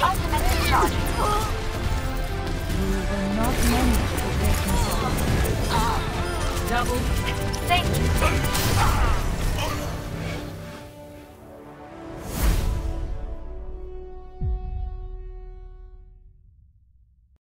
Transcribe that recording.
Ultimate is charging. You will not manage to break me. Double. Thank you.